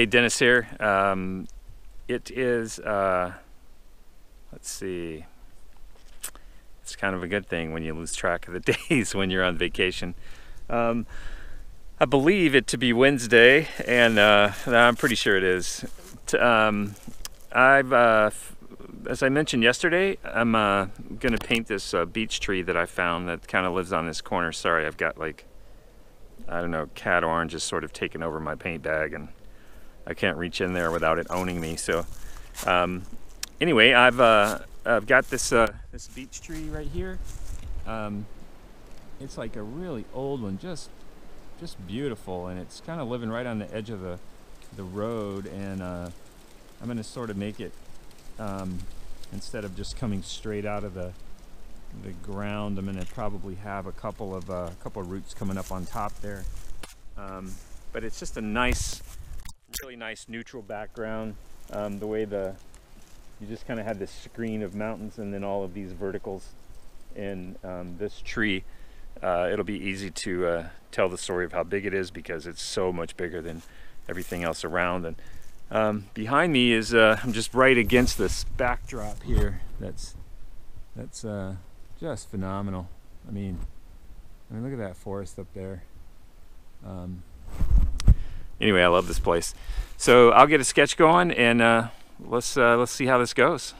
Hey, Dennis here. Um, it is, uh, let's see, it's kind of a good thing when you lose track of the days when you're on vacation. Um, I believe it to be Wednesday, and uh, I'm pretty sure it is. Um, I've, uh, as I mentioned yesterday, I'm uh, going to paint this uh, beech tree that I found that kind of lives on this corner. Sorry, I've got like, I don't know, cat orange is sort of taken over my paint bag and I can't reach in there without it owning me. So um, anyway, I've uh, I've got this uh, this beech tree right here. Um, it's like a really old one, just just beautiful, and it's kind of living right on the edge of the the road. And uh, I'm going to sort of make it um, instead of just coming straight out of the the ground. I'm to probably have a couple of a uh, couple of roots coming up on top there. Um, but it's just a nice really nice neutral background. Um, the way the you just kind of had this screen of mountains and then all of these verticals in um, this tree. Uh, it'll be easy to uh, tell the story of how big it is because it's so much bigger than everything else around. And um, behind me is uh, I'm just right against this backdrop here. That's that's uh, just phenomenal. I mean, I mean, look at that forest up there. Um, anyway, I love this place. So I'll get a sketch going and uh, let's uh, let's see how this goes.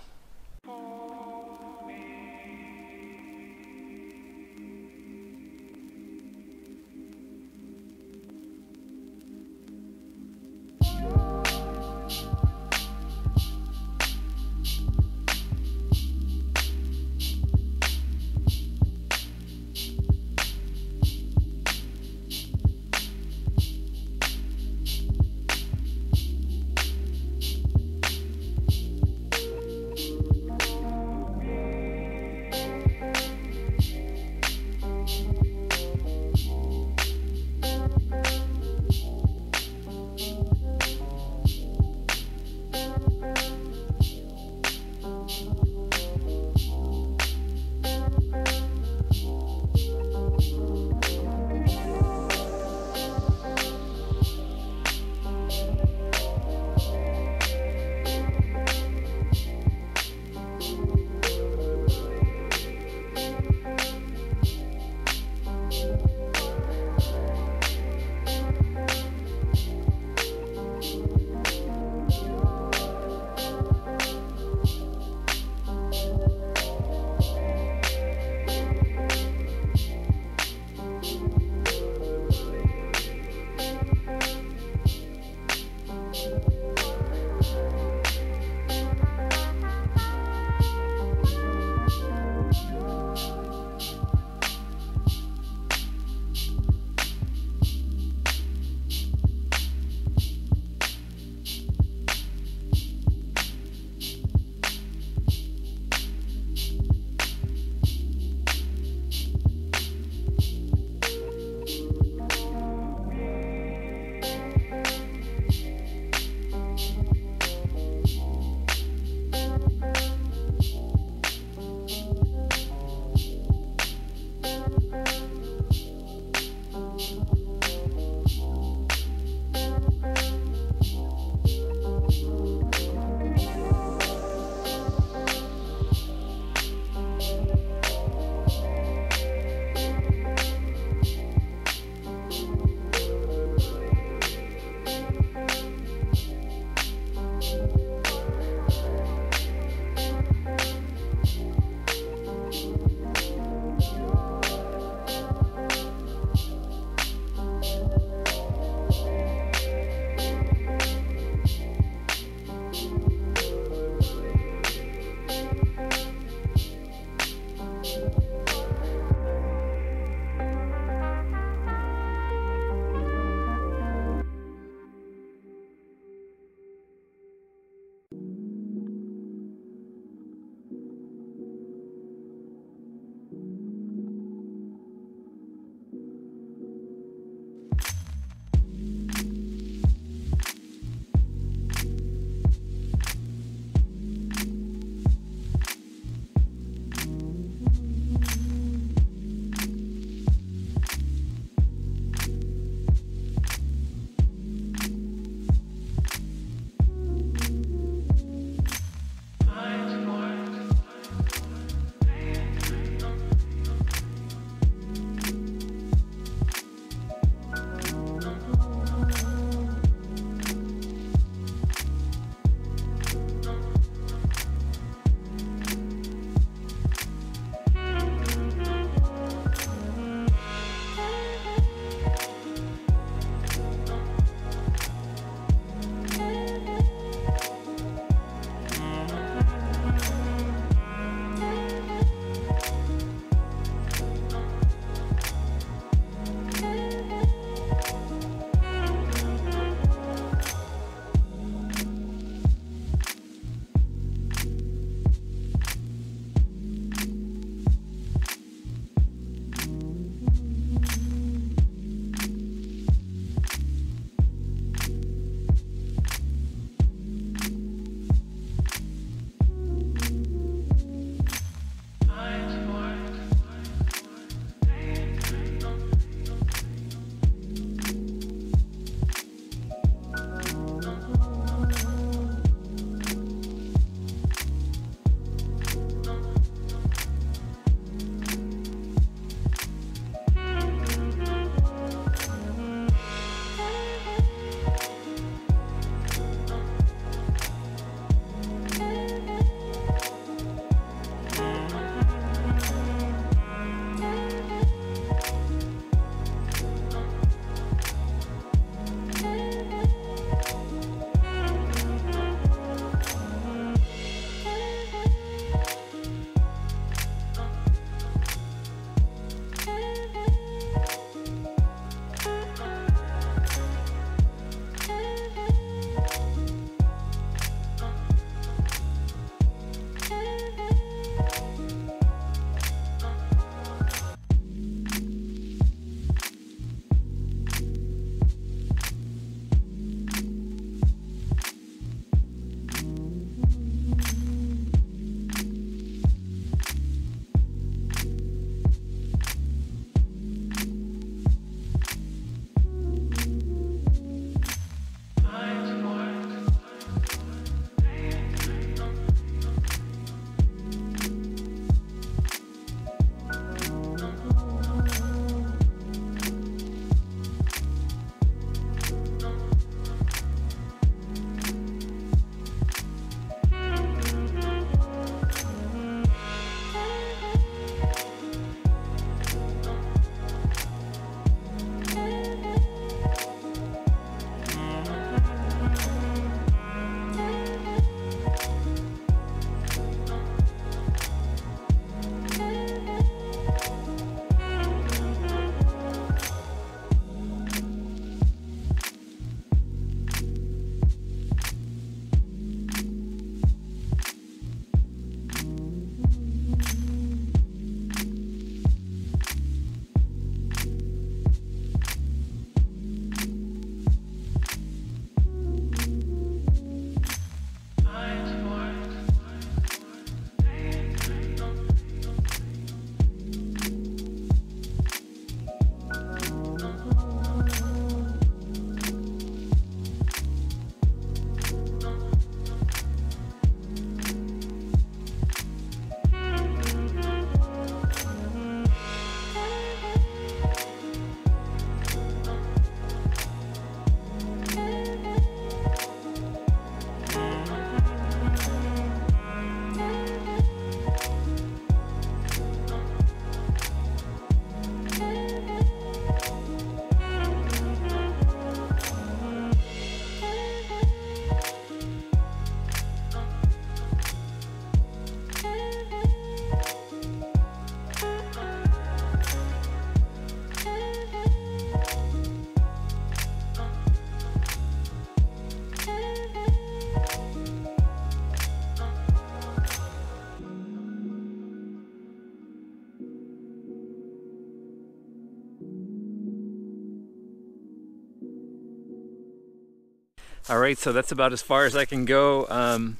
All right, so that's about as far as I can go. Um,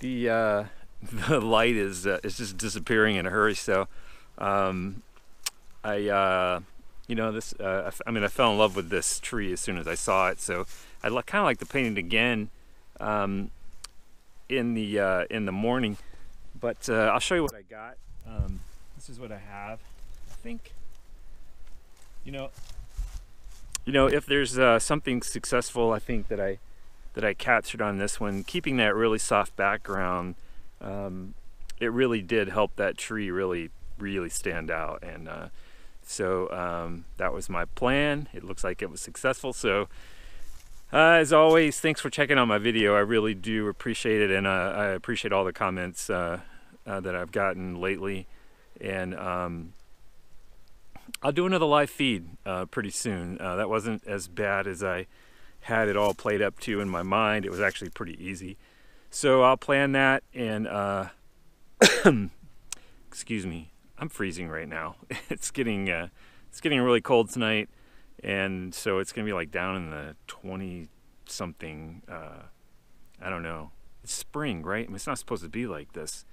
the uh, the light is uh, is just disappearing in a hurry. So um, I uh, you know this uh, I mean I fell in love with this tree as soon as I saw it. So I'd kind of like to paint it again um, in the uh, in the morning. But uh, I'll show you what I got. Um, this is what I have. I think you know you know if there's uh, something successful I think that I that I captured on this one keeping that really soft background um, it really did help that tree really really stand out. And uh, so um, that was my plan. It looks like it was successful. So uh, as always thanks for checking out my video. I really do appreciate it. And uh, I appreciate all the comments uh, uh, that I've gotten lately. And um, I'll do another live feed uh, pretty soon. Uh, that wasn't as bad as I had it all played up to in my mind. It was actually pretty easy. So I'll plan that and uh, excuse me, I'm freezing right now. it's getting uh, it's getting really cold tonight, and so it's gonna be like down in the 20 something. Uh, I don't know. It's spring, right? I mean, it's not supposed to be like this.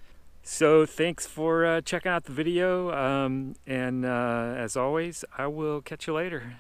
So thanks for uh, checking out the video, um, and uh, as always, I will catch you later.